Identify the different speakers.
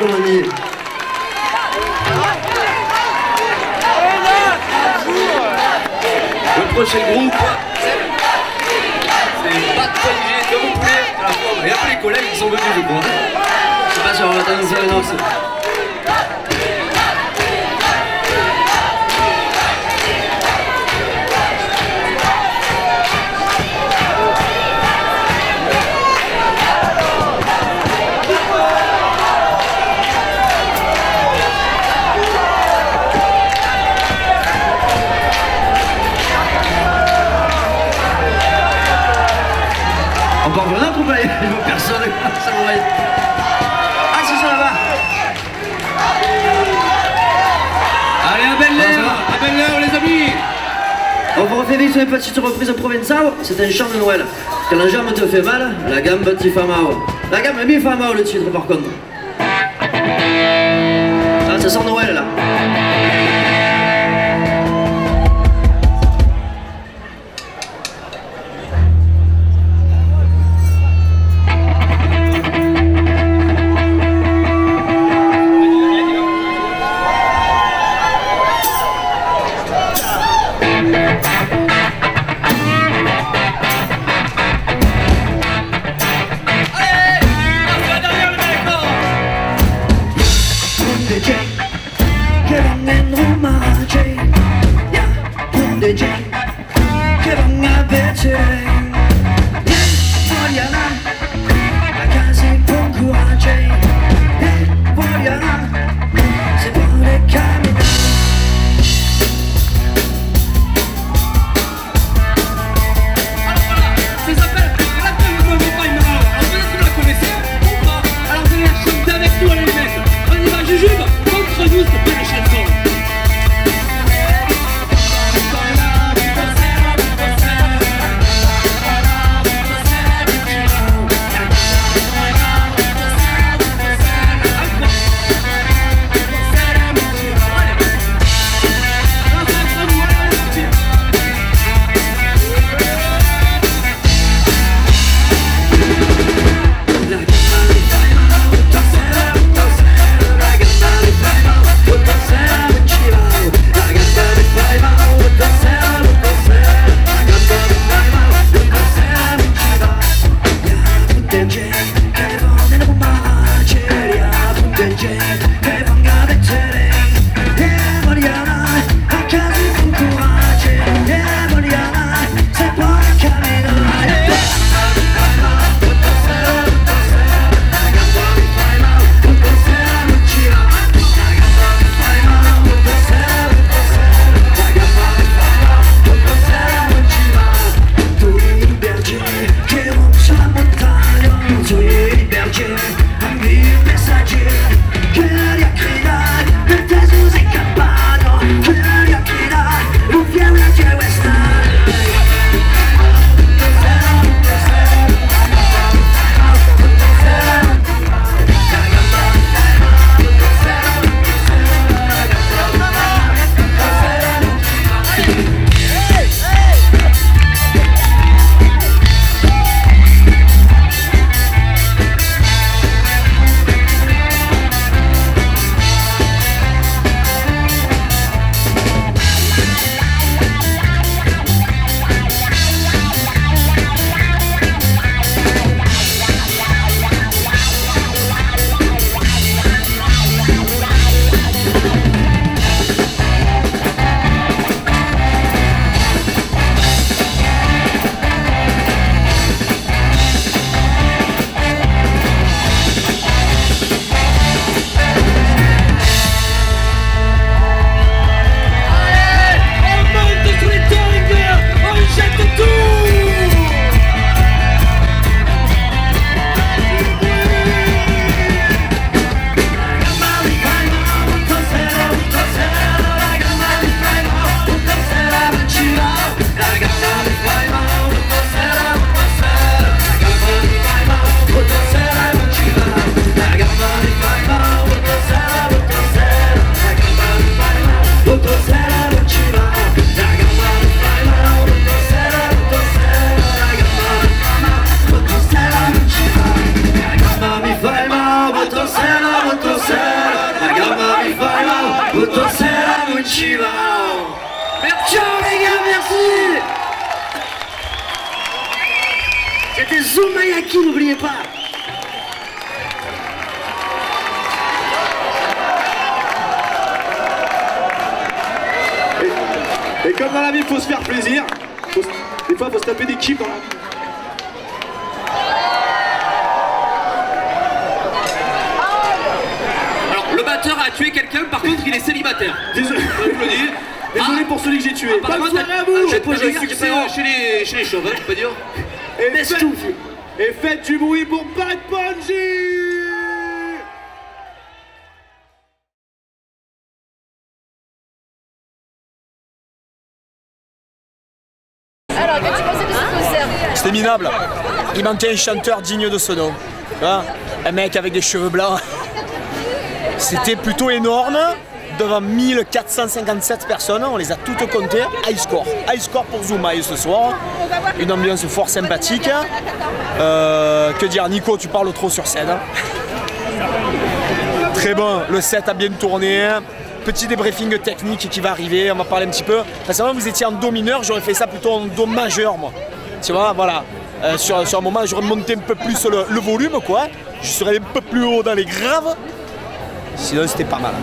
Speaker 1: Le prochain groupe, c'est Bad G, comme vous pouvez. Il y a pas les collègues qui sont venus, je crois. Je sais pas si on va attendre une non,
Speaker 2: Vite une petite reprise provençale, c'est un chant de Noël. Quand la jambe te fait mal, la t'y fait mal. La gambe m'y fait mal le titre par contre. Ah, ça sent Noël là.
Speaker 3: the check. I need a passager. molto sera, la
Speaker 1: gamba mi fa no, molto sera non ci va. Ciao les gars, merci
Speaker 2: C'était Zoumayaki, n'oubliez pas
Speaker 4: et, et comme dans la vie, il faut se faire plaisir. Faut, des fois, il faut se taper des kibs dans la vie.
Speaker 1: A tué quelqu'un, par contre, il est célibataire.
Speaker 4: Désolé, désolé
Speaker 1: Ah.
Speaker 4: pour celui que j'ai tué. Bonne soirée
Speaker 1: t'as-
Speaker 4: à vous
Speaker 1: t'as-
Speaker 2: pas à
Speaker 1: chez les, chez les chauves, hein, je peux dire.
Speaker 4: Et faites,
Speaker 2: of.
Speaker 4: et faites du bruit pour Bad Bungie
Speaker 5: Alors, qu'est-ce que tu pensais de ce concert
Speaker 6: C'était minable. Il manquait un chanteur digne de ce nom. Vois un mec avec des cheveux blancs. C'était plutôt énorme. Devant 1457 personnes, on les a toutes comptées. High score. High score pour Zoumaï ce soir. Une ambiance fort sympathique. Euh, que dire, Nico, tu parles trop sur scène. Très bon, le set a bien tourné. Petit débriefing technique qui va arriver, on va parler un petit peu. Récemment, vous étiez en do mineur, j'aurais fait ça plutôt en do majeur, moi. Tu vois, voilà. Euh, sur, sur un moment, j'aurais monté un peu plus le, le volume, quoi. Je serais un peu plus haut dans les graves. Sinon, c'était pas mal.